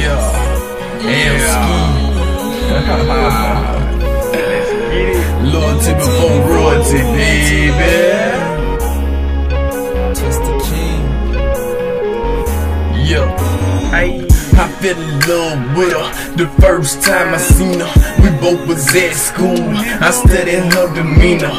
Yeah. Yeah. Loyalty before royalty, baby. Just the king. Yeah. Ay. I fell in love with her the first time I seen her. We both was at school. I studied her demeanor.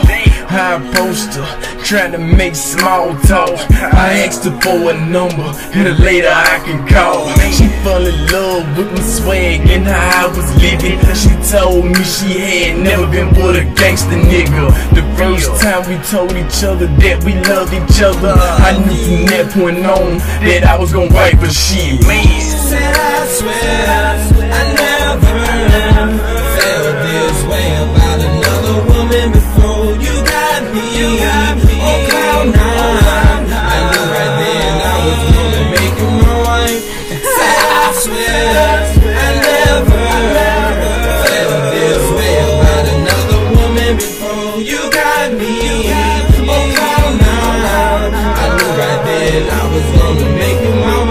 I approached her, trying to make small talk. I asked her for a number, and later I can call. She in love with my swag and how I was living. She told me she had never been with a gangster nigga. The first time we told each other that we loved each other, I knew from that point on that I was gonna wipe her shit. Said I swear swear I never felt this way about another woman before you got me. Oh. I knew right then I was gonna make my.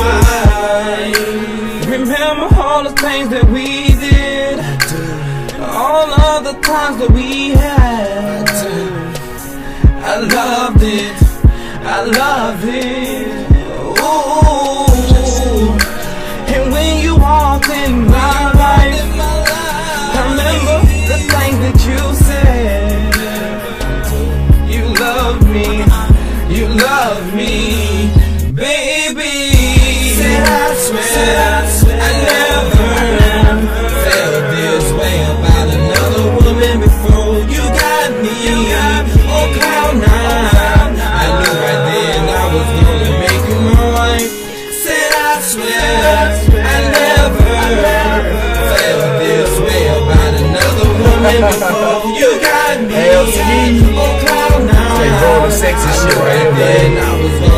Remember all the things that we did, all of the times that we had. I loved it, I loved it. Baby. Said I swear, I never felt this way about another woman before you got me. Oh, cloud nine. I knew right then I was gonna make you my wife. Said I swear, I never felt this way about another woman before you got me. Hell. Oh, cloud nine. Say, roll the sexy shit right then. I was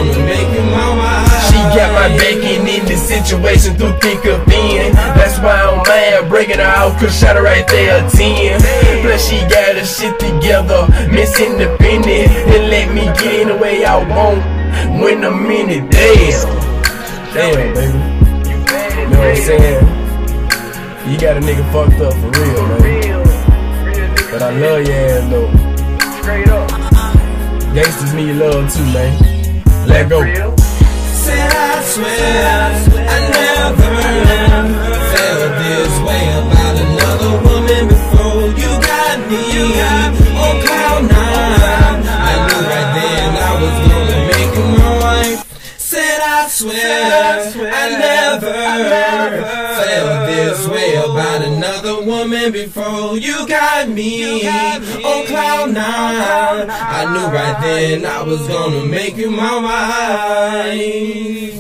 situation through thick or thin. That's why I'm mad breaking her out, cause shot her right there a 10. Plus she got her shit together, Miss Independent, and let me get in the way I want when I'm in it. Damn. Damn, baby. You know what I'm saying? You got a nigga fucked up for real, man. But I love your ass though. Straight up. Gangsters need love too, man. Let go. Said I swear Felt this way about another woman before you got me. Oh, cloud nine. I knew right then I was gonna make you. Said I swear I never felt this way about another woman before you got me. Oh, cloud nine. I knew right then I was gonna make you my wife.